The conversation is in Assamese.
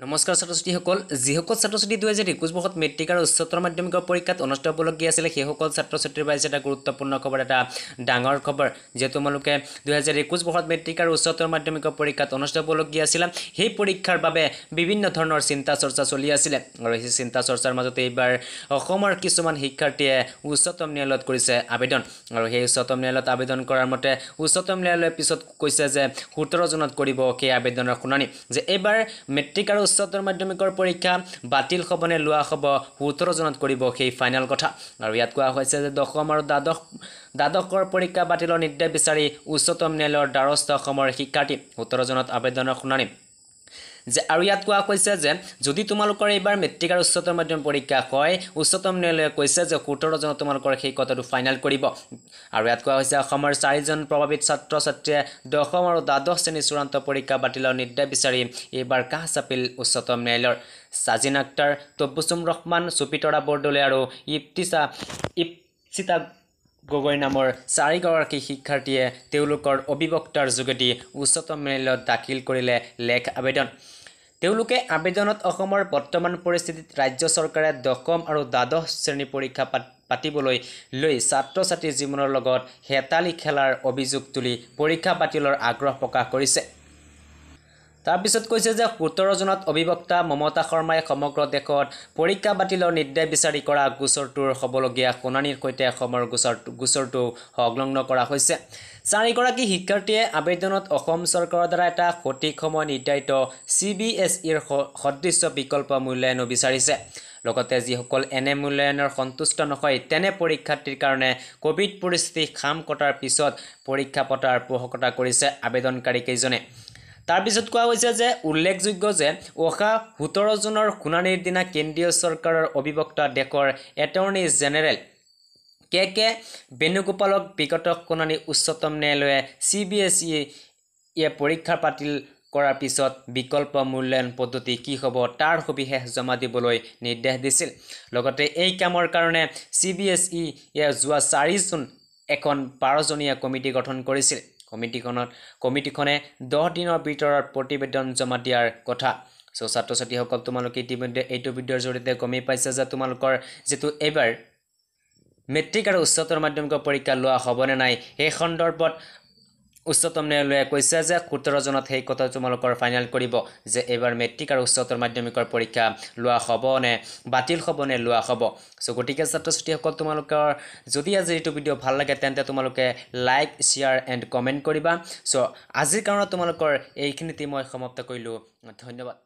নমস্কাৰ ছাত্ৰ ছাত্ৰীসকল যিসকল ছাত্ৰ ছাত্ৰী দুহেজাৰ একৈছ বৰ্ষত মেট্ৰিক আৰু উচ্চতৰ মাধ্যমিকৰ পৰীক্ষাত অনুষ্ঠিত হ'বলগীয়া আছিলে সেইসকল ছাত্ৰ ছাত্ৰীৰ বাবে এটা গুৰুত্বপূৰ্ণ খবৰ এটা ডাঙৰ খবৰ যে তোমালোকে দুহেজাৰ একৈছ বৰ্ষত মেট্ৰিক আৰু উচ্চতৰ মাধ্যমিকৰ পৰীক্ষাত অনুষ্ঠিত হ'বলগীয়া আছিলে। সেই পৰীক্ষাৰ বাবে বিভিন্ন ধৰণৰ চিন্তা চৰ্চা চলি আছিলে আৰু সেই চিন্তা চৰ্চাৰ মাজতে এইবাৰ অসমৰ কিছুমান শিক্ষাৰ্থীয়ে উচ্চতম ন্যায়ালয়ত কৰিছে আবেদন। আৰু সেই উচ্চতম ন্যায়ালয়ত আবেদন কৰাৰ মতে উচ্চতম ন্যায়ালয়ে পিছত কৈছে যে সোতৰ জুনত কৰিব সেই আবেদনৰ শুনানি। যে এইবাৰ মেট্ৰিক আৰু উচ্চতৰ মাধ্যমিকৰ পৰীক্ষা বাতিল হ'বনে লোৱা হ'ব সোতৰ জুনত কৰিব সেই ফাইনেল কথা। আৰু ইয়াত কোৱা হৈছে যে দশম আৰু দ্বাদশ দ্বাদশৰ পৰীক্ষা বাতিলৰ নিৰ্দেশ বিচাৰি উচ্চতম ন্যায়ালয়ৰ দ্বাৰস্থ অসমৰ শিক্ষাৰ্থী। সোতৰ জুনত আবেদনৰ শুনানি। যে আৰু ইয়াত কোৱা হৈছে যে যদি তোমালোকৰ এইবাৰ মেট্ৰিক আৰু উচ্চতৰ মাধ্যমিক পৰীক্ষা হয় উচ্চতম ন্যায়ালয়ে কৈছে যে সোতৰ জনত তোমালোকৰ সেই কথাটো ফাইনেল কৰিব। আৰু ইয়াত কোৱা হৈছে অসমৰ চাৰিজন প্ৰভাৱিত ছাত্ৰ ছাত্ৰীয়ে দশম আৰু দ্বাদশ শ্ৰেণীৰ চূড়ান্ত পৰীক্ষা বাতিলৰ নিৰ্দেশ বিচাৰি এইবাৰ কাষ চাপিল উচ্চতম ন্যায়ালয়ৰ। ছাজিন আক্তাৰ তব্বুচুম ৰহমান সুপিতৰা বৰদলৈ আৰু ইফতিচা ইপচিতা গগৈ নামৰ চাৰিগৰাকী শিক্ষাৰ্থীয়ে তেওঁলোকৰ অভিবক্তাৰ যোগেদি উচ্চতম ন্যায়ালয়ত দাখিল কৰিলে লেখ আবেদন। তেওঁলোকে আবেদনত অসমৰ বৰ্তমান পৰিস্থিতিত ৰাজ্য চৰকাৰে দশম আৰু দ্বাদশ শ্ৰেণী পৰীক্ষা পাতিবলৈ লৈ ছাত্ৰ ছাত্ৰীৰ জীৱনৰ লগত হেতালি খেলাৰ অভিযোগ তুলি পৰীক্ষা বাতিলৰ আগ্ৰহ প্ৰকাশ কৰিছে। তাৰপিছত কৈছে যে সোতৰ জুনত অভিবক্তা মমতা শৰ্মাই সমগ্ৰ দেশত পৰীক্ষা বাতিলৰ নিৰ্দেশ বিচাৰি কৰা গোচৰটোৰ হ'বলগীয়া শুনানিৰ সৈতে অসমৰ গোচৰ গোচৰটো সংলগ্ন কৰা হৈছে। চাৰিগৰাকী শিক্ষাৰ্থীয়ে আবেদনত অসম চৰকাৰৰ দ্বাৰা এটা সঠিক সময় নিৰ্ধাৰিত চি বি এছ ইৰ সদৃশ্য বিকল্প মূল্যায়নো বিচাৰিছে। লগতে যিসকল এনে মূল্যায়নৰ সন্তুষ্ট নহয় তেনে পৰীক্ষাৰ্থীৰ কাৰণে ক'ভিড পৰিস্থিতি খাম কটাৰ পিছত পৰীক্ষা পতাৰ পোষকতা কৰিছে আবেদনকাৰীকেইজনে। তাৰপিছত কোৱা হৈছে যে উল্লেখযোগ্য যে অহা সোতৰ জুনৰ শুনানিৰ দিনা কেন্দ্ৰীয় চৰকাৰৰ অভিবক্তা দেশৰ এটৰ্নী জেনেৰেল কে কে বেণুগোপালক বিগত শুনানি উচ্চতম ন্যায়ালয়ে চি বি এছ ইয়ে পৰীক্ষা বাতিল কৰাৰ পিছত বিকল্প মূল্যায়ন পদ্ধতি কি হ'ব তাৰ সবিশেষ জমা দিবলৈ নিৰ্দেশ দিছিল। লগতে এই কামৰ কাৰণে চি বি এছ ইয়ে যোৱা চাৰি জুন এখন বাৰজনীয়া কমিটি গঠন কৰিছিল। কমিটিখনত কমিটিখনে দহ দিনৰ ভিতৰত প্ৰতিবেদন জমা দিয়াৰ কথা। চ' ছাত্ৰ ছাত্ৰীসকল তোমালোকে ইতিমধ্যে এইটো ভিডিঅ'ৰ জৰিয়তে গমেই পাইছা যে তোমালোকৰ যিটো এইবাৰ মেট্ৰিক আৰু উচ্চতৰ মাধ্যমিকৰ পৰীক্ষা লোৱা হ'বনে নাই সেই সন্দৰ্ভত উচ্চতম ন্যায়ালয়ে কৈছে যে সোতৰ জনত সেই কথা তোমালোকৰ ফাইনেল কৰিব যে এইবাৰ মেট্ৰিক আৰু উচ্চতৰ মাধ্যমিকৰ পৰীক্ষা লোৱা হ'বনে বাতিল হ'বনে লোৱা হ'ব। চ' গতিকে ছাত্ৰ ছাত্ৰীসকল তোমালোকৰ যদি আজি এইটো ভিডিঅ' ভাল লাগে তেন্তে তোমালোকে লাইক শ্বেয়াৰ এণ্ড কমেণ্ট কৰিবা। চ' আজিৰ কাৰণত তোমালোকৰ এইখিনিতে মই সমাপ্ত কৰিলোঁ। ধন্যবাদ।